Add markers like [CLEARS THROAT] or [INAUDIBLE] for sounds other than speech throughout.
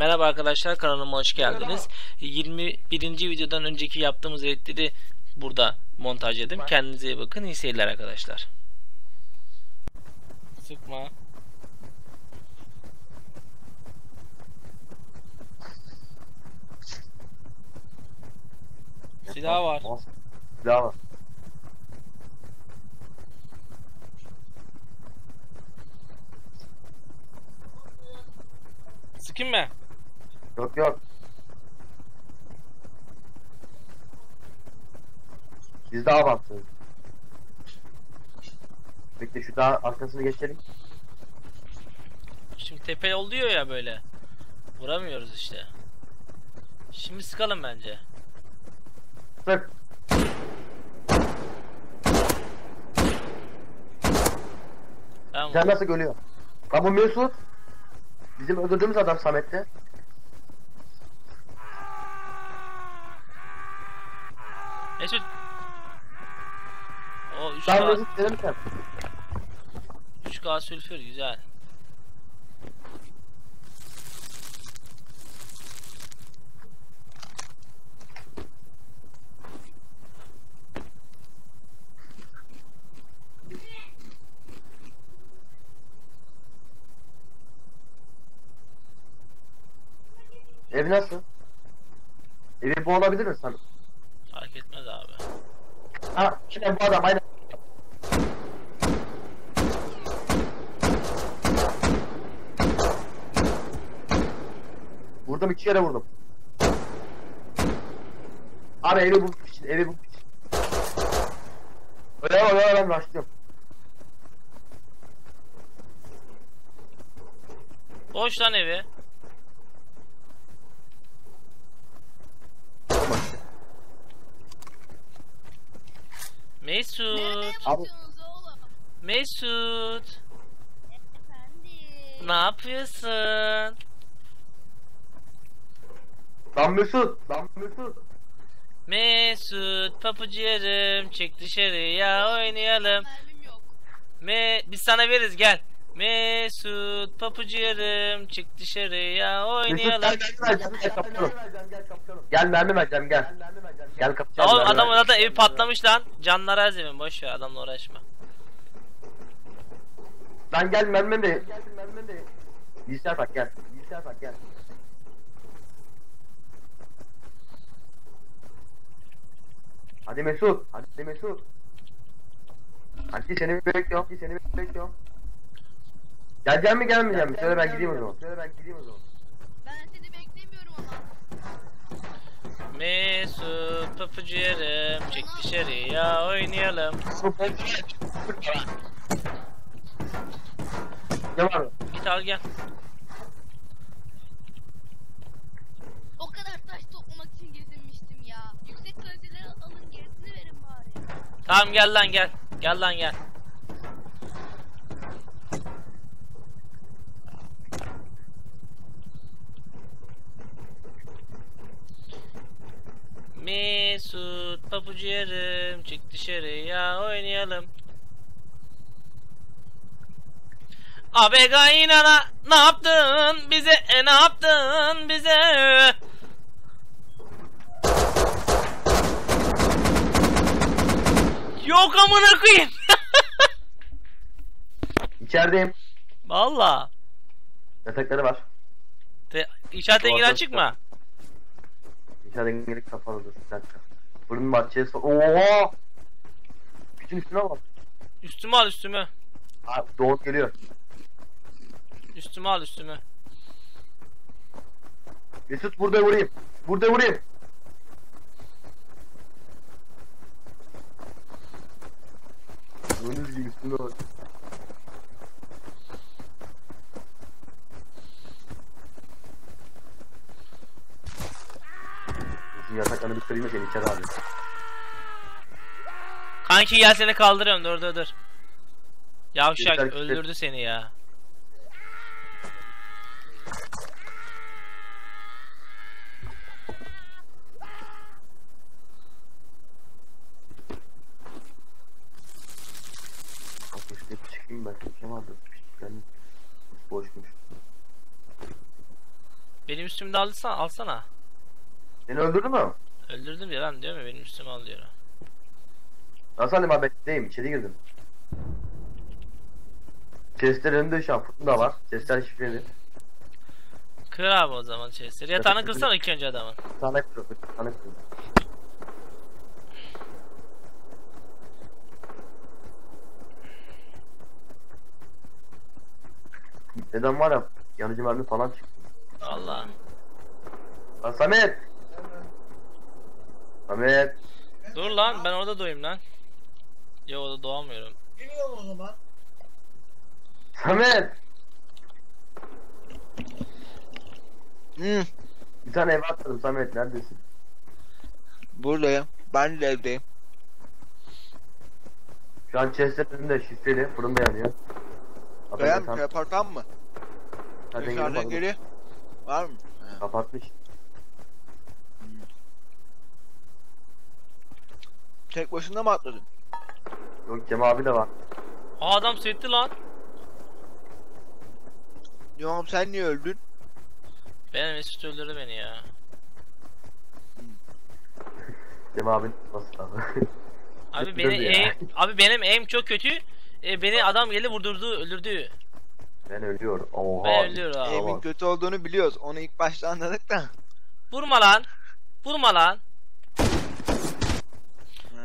Merhaba arkadaşlar kanalıma hoş geldiniz. 21. videodan önceki yaptığımız editleri burada montajladım. Kendinize iyi bakın. İyi seyirler arkadaşlar. Sıkma. Silah var. Silah var. Sıkayım mı? Yok yok. Biz daha baktınız. Bekle şu daha arkasını geçelim. Şimdi tepe oluyor ya böyle. Vuramıyoruz işte. Şimdi sıkalım bence. Sık. Ben Sen nasıl ölüyor? Lan bu Mesut. Bizim öldürdüğümüz adam Samet'te. Mesut. O 3 Sen k Mesut dedim sen. 3K sülfür güzel. Ev nasıl? Evi bu olabilir mi Samet? Fark etmez abi. Ha şimdi bu adam aynen. Vurdum iki kere vurdum. Abi evi bulmak için, evi bulmak için. Öyle ama öyle ben başlıyorum. Boş lan evi. Ne Mesut. oğlum? Mesut. Efendim. Ne yapıyorsun? Lan Mesut, lan Mesut. Mesut papucu yarım çık dışarıya oynayalım. Mermim yok. Me biz sana veririz gel. Mesut papucu yarım çık dışarıya Mesut oynayalım. gel mermi vereceğim, gel kapışalım. Gel mermi vereceğim, gel. Gel kapışalım. Oğlum mermi adamın vereceğim. zaten evi patlamış lan. Canları az evin boş ver adamla uğraşma. Lan gel mermi de. Bilgisayar tak gel. Bilgisayar tak gel. Hadi Mesut. Hadi Mesut. Hadi seni bekliyorum. Hadi seni bekliyorum. Geleceğim mi gelmeyeceğim mi? Söyle ben gideyim o zaman. Söyle ben gideyim o zaman. Ben seni beklemiyorum ama. Mesut papucu yarım çık dışarıya oynayalım. Ne var mı? Git al gel. O kadar taş toplamak için gezinmiştim ya. Yüksek kaliteleri alın gerisini verin bari. Tamam gel lan gel. Gel lan gel. Mesut papucu yarım çık dışarıya oynayalım. Abi gaynana ne yaptın bize e, ne yaptın bize Yok amına koyayım [LAUGHS] İçerideyim. Valla Yatakları var. Te- İçeriden Doğru, giren doğru. Çıkma İçeriden gelip kapalı dur. Bir dakika. Bunun bahçeye so... Ooo! Bütün üstüne bak. Üstümü al üstümü Abi Doğut geliyor. Üstümü al üstümü Mesut burada vurayım. Burada vurayım. Gördüğünüz gibi üstünde var. Bizim yataklarını bir kırayım da seni içeri alayım. Kanki gel seni kaldırıyorum dur dur dur Yavşak Yeter ki- öldürdü seni ya Bak işte çıkayım ben. Kim boşmuş. Benim üstümü de alsana, alsana. Seni öldürdü mü? Öldürdüm ya lan diyor mu benim üstümü al diyor. Nasıl alayım abi bekleyeyim içeri girdim. Chestler önünde şu an fırtına var. Chestler şifreli. Kır abi o zaman chestleri. Yatağını kırsana ilk önce adamın. Sana kırıyor. Sana kırıyor. Neden var ya yanıcı mermi falan çıktı. Allah. Lan Samet! Samet! Dur lan ben orada doğayım lan. Yo orada doğamıyorum. Geliyorum o zaman. Samet! Hı, Bir tane ev atladım Samet neredesin? buradayım. Ben de evdeyim. Şu an chestlerin önünde şifreli fırında yanıyor. Yatan- teleportan mı? gelip Dışarıdan geri. Var mı? He. Kapatmış. Tek başına mı atladın? Yok Cem abi de var. Aa adam setti lan. Yok sen niye öldün? Benim Mesut öldürdü beni ya. [LAUGHS] Cem abi nasıl abi? Abi Öldürdü beni ya. aim, abi benim aim çok kötü. E, beni adam geldi vurdurdu, öldürdü. ben ölüyorum. Oha. Ben ölüyorum abi. Aim'in kötü olduğunu biliyoruz. Onu ilk başta anladık da. Vurma lan. Vurma lan.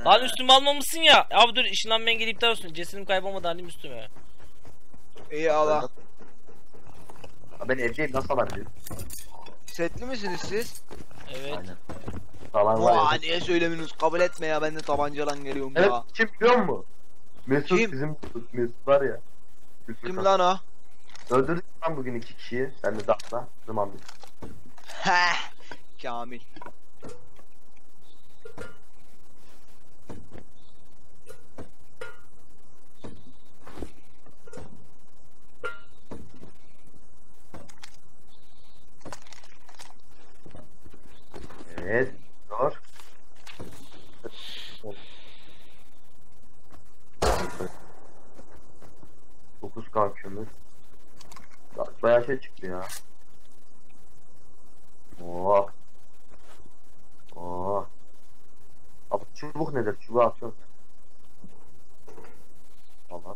Lan üstümü almamışsın ya. Abi dur ışınlanmayan gelip iptal olsun. Cesedim kaybolmadı alayım üstüme. İyi Allah. Ben evdeyim nasıl alabilirim? Setli misiniz siz? Evet. Aynen. Falan var Vaa ya. niye söylemiyorsunuz? Kabul etme ya ben de tabancalan geliyorum Evet ya. kim biliyor musun? Mesut Kim? bizim Mesut, Mesut var ya. Küfür Kim lan o? Öldürdük lan bugün iki kişiyi. Sen de dağla. Zaman bir. Heh. Kamil. Evet. Dur. Dokuz kalkıyoruz. Bayağı şey çıktı ya. Oo. Oo. Abi çubuk nedir? Çubuğu atıyoruz. Allah.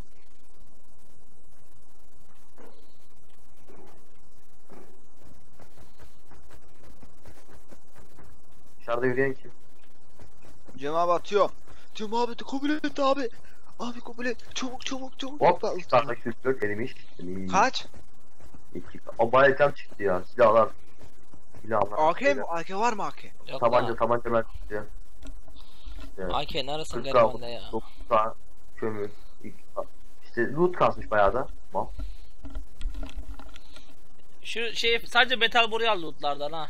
Dışarıda yürüyen kim? Cem abi atıyor. Cem abi kabul et abi. Abi kabul et. Çabuk çabuk çabuk. Hop, Bak, iki tane 44 erimiş. İyi. Kaç? İki. O bayağı item çıktı ya. Silahlar. Silahlar. AK mi? AK var mı AK? Yok Tabanca lan. tabanca mermisi. Evet. AK neresin 40 garibanla ya. 9 tane kömür. iki- İşte loot kasmış bayağı da. Mal. Şu şey sadece metal boreal lootlardan ha.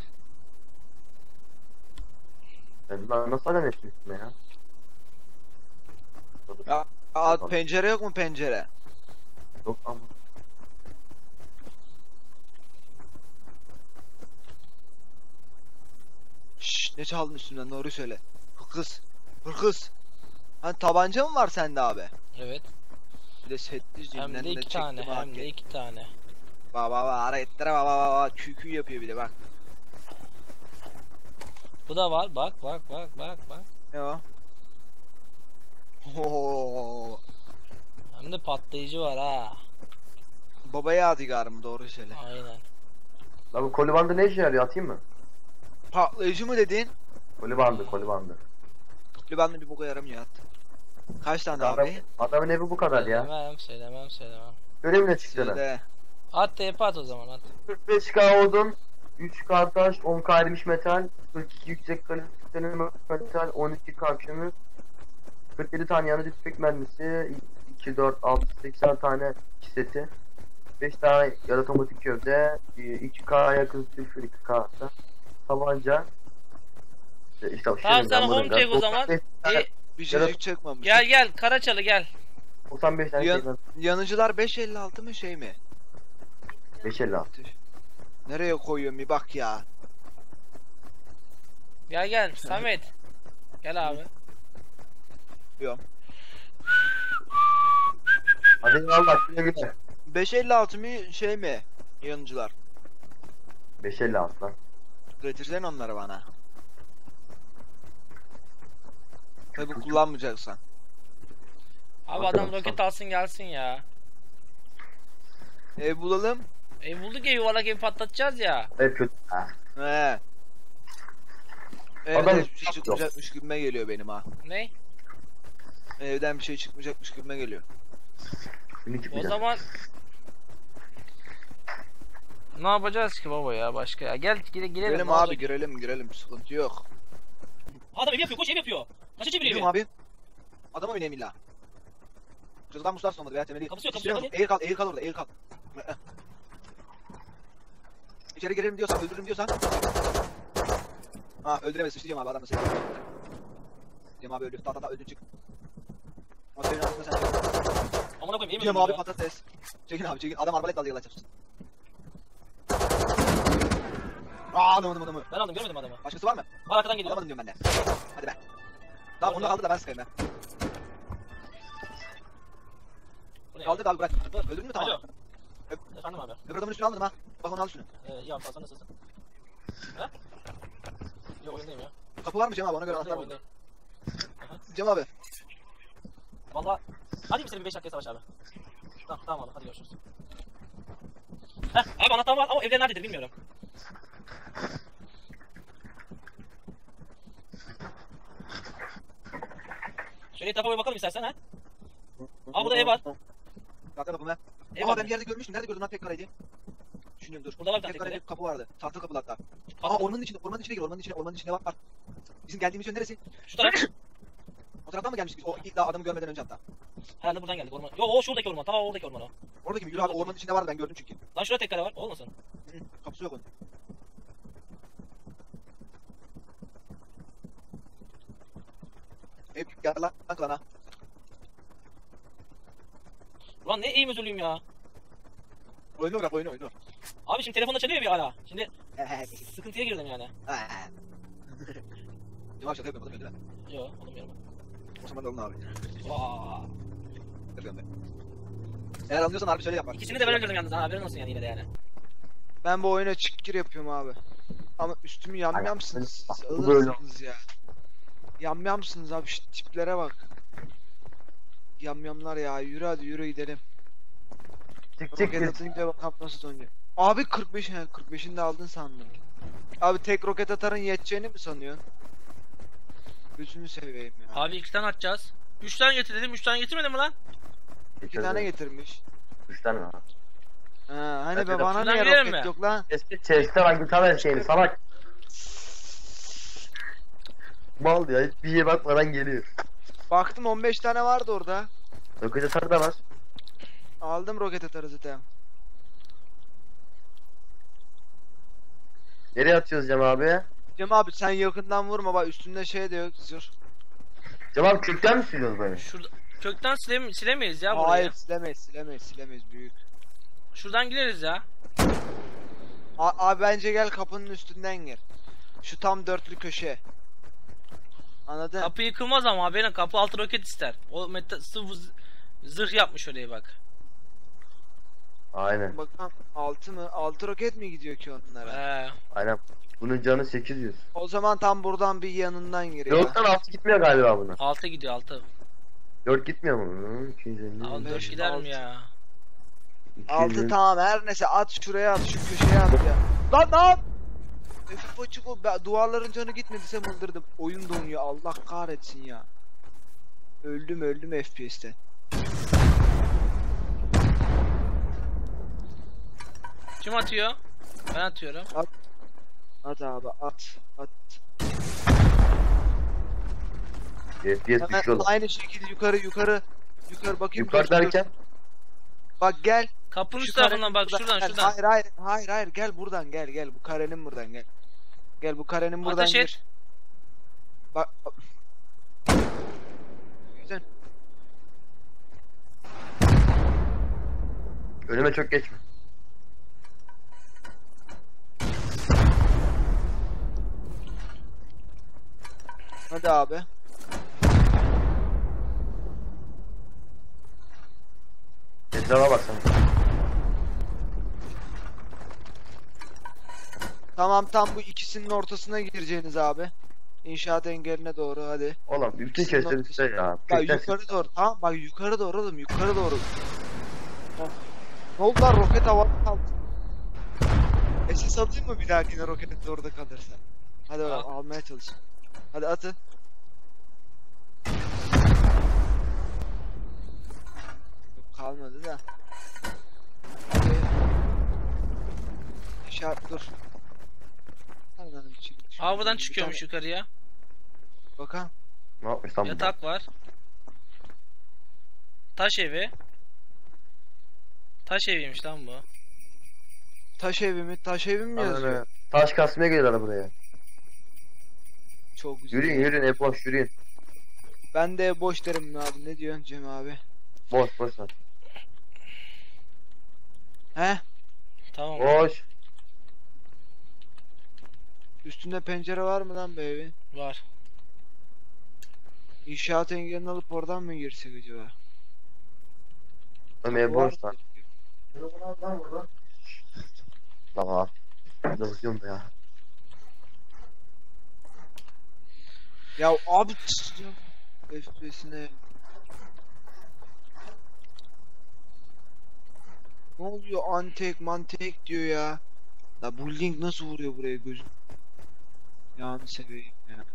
Ben nasıl alem ettim üstüne ya? Ya, Aa, pencere yok mu pencere? Yok ama. Şşş ne çaldın üstümden doğru söyle. Hırkız. Hırkız. Hani tabanca mı var sende abi? Evet. Bir de setli Hem de iki tane, hem de iki tane. Bak bak bak hareketlere bak bak bak bak kü kü yapıyor bir de bak. Bu da var. Bak bak bak bak bak. Ne o? Oo. Hem de patlayıcı var ha. Baba yadigarım doğru söyle. Aynen. Lan bu koli bandı ne işe yarıyor? Atayım mı? Patlayıcı mı dedin? Koli bandı, koli bandı. Libanlı bir boka yaramıyor at. Kaç tane Adam, abi? adamın evi bu kadar ya. Söylemem, söylemem, söylemem. Görevine çıktı lan. Sizde. At TP at o zaman at. 45k odun, 3k taş, 10k erimiş metal, 42 yüksek kaliteli metal, 12k kömür, 47 tane yanıcı tüfek mermisi, 2, 4, 6, 80 tane iki seti, 5 tane yarı otomatik gövde, 2k yakın sülfür 2k da, tabanca, işte, işte Tamam, şey, sen home check o zaman. 95 tane- E, Bir şeycik çıkmamış. gel gel Karaçalı gel. 95 tane Yan- şey, Yanıcılar 556 mı şey mi? 556. Nereye koyuyorum bir bak ya. Gel gel Samet. Gel abi. Diyorum. Hadi Allah güle güle. 556 mı şey mi? Yanıcılar. 556 lan. Getirsene onları bana. Tabi kullanmayacaksan. Abi adam roket alsın gelsin ya. Ev bulalım. E bulduk ya yuvarlak evi patlatacağız ya. Hep kötü. Ha. He. Adam Evden bir şey yok. çıkmayacakmış gibime geliyor benim ha. Ne? Evden bir şey çıkmayacakmış gibime geliyor. Şimdi O zaman ne yapacağız ki baba ya başka ya? Gel gire, girelim. Girelim ne abi olacak? girelim girelim sıkıntı yok. Adam ev yapıyor, koş ev yapıyor. Taşı çeviriyor Gidiyorum evi. abi. Adama oynayayım illa. Çocuktan Mustafa olmadı veya temeli. Kapısı yok, kapısı yok, Eğil kal, eğil kal orada, eğil kal. İçeri girelim diyorsan, öldürürüm diyorsan. Ha öldüremez, sıçtı abi adam da seni. Cem abi öldü, ta ta ta öldün çık. O senin altında sen. Amına koyayım mi Cem abi ya? patates. Çekin abi çekin, adam arbalet dalga yalan Aa adamı adamı. Ben aldım görmedim adamı. Başkası var mı? Var arkadan geliyor. Alamadım diyorum ben de. Hadi be. Tamam onu kaldı da ben sıkayım ben. Bu ne ya? Kaldır abi bırak. Öldürdün mü tamam. Alo. Efendim abi. Öbür adamın üstüne almadım ha. Bak onu al üstüne. Ee, iyi abi sen nasılsın? Ha? Yok oyundayım ya. Kapı var mı Cem abi ona göre anahtar buldum. oyundayım. Cem abi. Valla. Hadi bir sene bir 5 dakikaya savaş abi. Tamam tamam abi hadi görüşürüz. Heh abi anahtar var ama evde nerededir bilmiyorum. Şöyle etrafa bir bakalım istersen ha. Aa, burada ev var. Kalkar kapımı. Ev Ama ben bir yerde görmüştüm. Nerede gördüm lan tek kareydi? Düşünüyorum dur. Burada var bir tane tekrar. bir kapı vardı. Tahta kapılı hatta. Aa ormanın içinde, ormanın içine gir, ormanın içine, ormanın içine bak bak. Bizim geldiğimiz yön neresi? Şu taraf. [CLEARS THROAT] O taraftan mı gelmiştik biz? O ilk daha adamı görmeden önce hatta. Herhalde buradan geldik orman. Yo o şuradaki orman. Tamam oradaki orman o. Oradaki mi? Yürü abi ormanın içinde vardı ben gördüm çünkü. Lan şurada tek kare var. Olmasın. Hı Kapısı yok onun. Hep gel lan lan klana. Ulan ne eğim özürlüyüm ya. Oyunu bırak oyunu oyunu. Abi şimdi telefonda çalıyor bir ara. Şimdi sıkıntıya girdim yani. Yavaş şaka yapıyorum değil mi? Yo olmuyorum. O zaman da olun abi. Vaa. Yapıyorum ben. Eğer anlıyorsan harbi söyle yap bak. İkisini de ben öldürdüm yalnız ha haberin olsun yani yine de yani. Ben bu oyuna çık gir yapıyorum abi. Ama üstümü böyle Alırsınız ya. Yamyamsınız abi şu tiplere bak. Yamyamlar ya yürü hadi yürü gidelim. Çık çık Roket atınca bakalım nasıl dönüyor. Abi 45 he 45'ini de aldın sandım. Abi tek roket atarın yeteceğini mi sanıyorsun? Gözünü seveyim ya. Abi iki tane atacağız. Üç tane getir dedim. Üç tane getirmedin mi lan? İki tane getirmiş. Üç tane var. Ha, hani be bana şuradan niye girelim roket mi? yok lan? Eski chest'e bak bir tane şeyini salak. Mal ya hiçbir şeye bakmadan geliyor. Baktım 15 tane vardı orada. Roket atar da var. Aldım roket atarı zaten. Nereye atıyoruz Cem abi? Cem abi sen yakından vurma bak üstünde şey de yok zırh. Cem abi kökten mi sürüyoruz böyle? Şurada kökten sile, silemeyiz ya burayı. Hayır silemeyiz silemeyiz silemeyiz büyük. Şuradan gireriz ya. A- abi bence gel kapının üstünden gir. Şu tam dörtlü köşe. Anladın? Kapı yıkılmaz ama haberin kapı altı roket ister. O meta sıvı zırh yapmış oraya bak. Aynen. Bakalım altı mı? Altı roket mi gidiyor ki onlara? Ee, Aynen. Bunun canı 800. O zaman tam buradan bir yanından gir ya. Yoktan altı gitmiyor galiba buna. altı gidiyor altı. 4 gitmiyor mu? Hı, 250. Al beş, dört gider altı. mi ya? Altı 250. tamam her neyse at şuraya at şu köşeye at ya. Lan ne yap? F açık o ben- duvarların canı gitmediyse mıldırdım. Oyun donuyor Allah kahretsin ya. Öldüm öldüm FPS'te. Kim atıyor? Ben atıyorum. At abi at at. Hemen düşüyor lan. aynı şekilde yukarı yukarı yukarı bakayım. Yukarı dur, dur. derken Bak gel. Kapının Şu üst tarafından bak şuradan buradan- şuradan. Hayır hayır hayır hayır gel buradan gel gel bu karenin buradan gel. Gel bu karenin buradan Ateş et. gir. Bak. Güzel. önüme çok geçme. Hadi abi. Etrafa baksana. Tamam tam bu ikisinin ortasına gireceğiniz abi. İnşaat engeline doğru hadi. Oğlum bütün ortası. üstte ya. Bak yukarı doğru. Tamam bak yukarı doğru oğlum yukarı doğru. Ne oldu lan roket havada kaldı. SS alayım mı bir dahakine roket orada kalırsa? Hadi bakalım Al. almaya çalış. Hadi atın. Yok kalmadı da. Hadi. İşaret dur. Hadi lan bir çık- Aa buradan çıkıyormuş tane- yukarıya. Bakalım. Ne yapmış lan bu? Yatak var. Taş evi. Taş eviymiş lan bu. Taş evi mi? Taş evi mi yazıyor? Aynen. Taş kasmaya geliyorlar buraya. Çok güzel. Yürüyün yürüyün hep boş yürüyün. Ben de boş derim abi? Ne diyorsun Cem abi? Boş boş ver. He? Tamam. Boş. Üstünde pencere var mı lan be evin? Var. İnşaat engelini alıp oradan mı girsek acaba? Ömer boş lan. Tamam. Ne bakıyorum ya. Ya abi. FPS'ine. Ne oluyor antek mantek diyor ya. La bu link nasıl vuruyor buraya gözüm? Yani seveyim ya.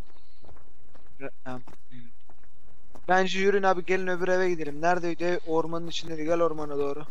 Bence yürüyün abi gelin öbür eve gidelim. Neredeydi? Ormanın içindeydi. Gel ormana doğru.